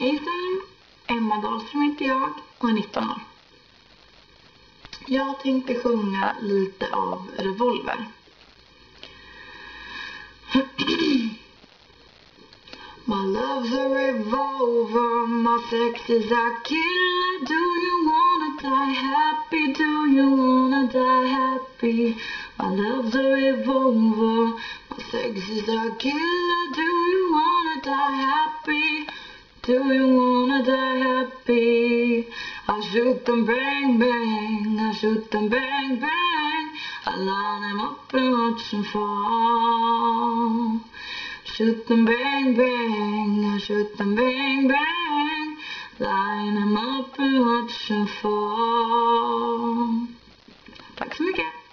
Hejsan! Emma Dahlström heter jag och är 19 år. Jag tänkte sjunga lite av Revolver. My love's a revolver, my sex is a killer. Do you wanna die happy? Do you wanna die happy? My love's a revolver, my sex is a killer. Do you wanna die happy? Do you wanna die happy? I shoot them bang bang, I shoot them bang bang. I line them up and watch them fall. Shoot them bang bang, I shoot them bang bang. Line them up and watch them fall. Tack så mycket.